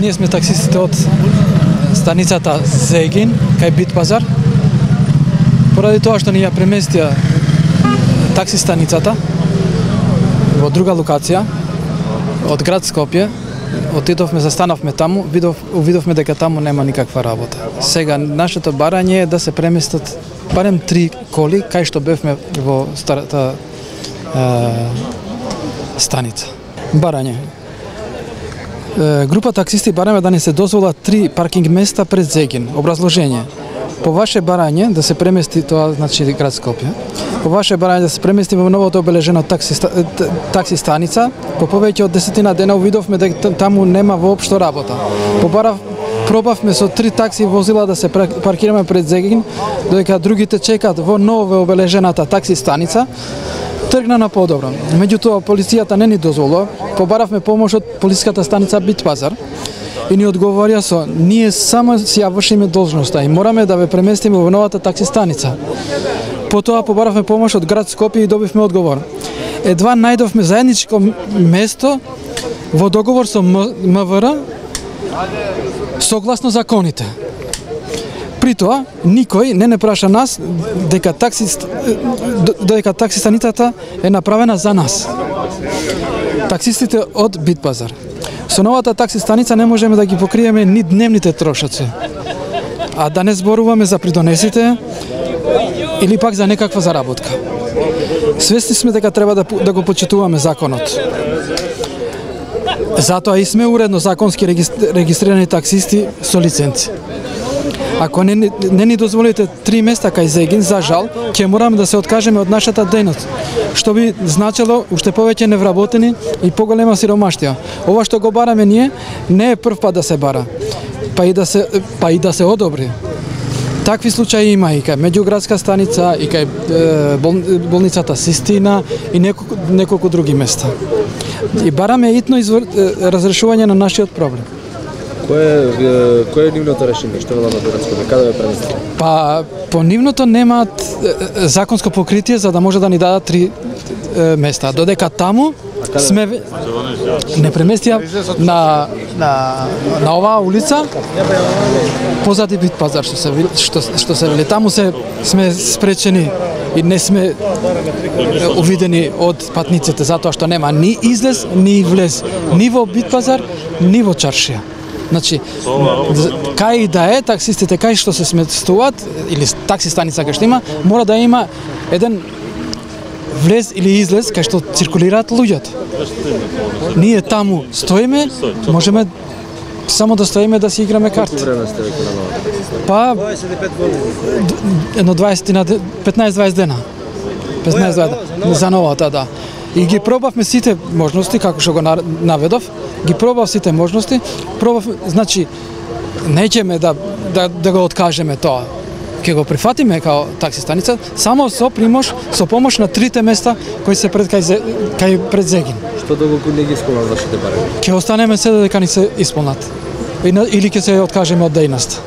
ние сме таксистите од станицата Зегин, кај Битпазар. Поради тоа што ни ја преместија такси станицата во друга локација од град Скопје, отидовме, застанавме таму, видов, увидовме дека таму нема никаква работа. Сега, нашето барање е да се преместат барем три коли, кај што бевме во старата е, станица. Барање. Група таксисти бараме да не се дозвола три паркинг места пред Зегин. Образложение. По ваше барање да се премести тоа значи град Скопје. По ваше барање да се премести во новото обележено такси, такси станица, по повеќе од десетина дена увидовме дека таму нема воопшто работа. Побарав пробавме со три такси возила да се паркираме пред Зегин, додека другите чекат во ново обележената такси станица, тргна на подобро. Меѓутоа, полицијата не ни дозволува, побаравме помош од полиската станица Бит Пазар, и ни одговорија со ние само си ја вршиме должноста и мораме да ве преместиме во новата такси станица. Потоа побаравме помош од град Скопје и добивме одговор. Едва најдовме заедничко место во договор со МВР согласно законите. При тоа, никој не не праша нас дека таксист, дека таксистанитата е направена за нас. Таксистите од Битпазар. Со новата такси станица не можеме да ги покриеме ни дневните трошоци. А да не зборуваме за придонесите или пак за некаква заработка. Свесни сме дека треба да, да го почитуваме законот. Затоа и сме уредно законски регистрирани таксисти со лиценци. Ако не, не ни дозволите три места кај Зегин, за жал, ќе мораме да се откажеме од нашата дејност, што би значило уште повеќе невработени и поголема сиромаштија. Ова што го бараме ние не е прв пат да се бара, па и да се, па и да се одобри. Такви случаи има и кај меѓуградска станица, и кај бол, болницата Систина и неколку, неколку други места. И бараме итно извр... разрешување на нашиот проблем. Кое кое е нивното решение? Што велат на Београдското? Каде ве премести? Па по нивното немаат законско покритие за да може да ни дадат три места. Додека таму сме не преместија на на на оваа улица позади Бит пазар што се што што се вели таму се сме спречени и не сме увидени од патниците затоа што нема ни излез ни влез ни во Бит пазар ни во чаршија. Значи, кај да е таксистите кај што се сместуваат или такси станица кај што има, мора да има еден влез или излез кај што циркулираат луѓето. Ние таму стоиме, можеме само да стоиме да си играме карти. Па едно 20 на 15-20 дена. 15-20 дена за новата, да. И ги пробавме сите можности, како што го наведов, ги пробав сите можности, пробав, значи, неќеме да, да, да го откажеме тоа. Ке го прифатиме као такси станица, само со примош, со помош на трите места кои се пред кај, кај пред Зегин. Што доколку не ги исполнат вашите барања? Ке останеме се додека ни се исполнат. Или ќе се откажеме од дејност.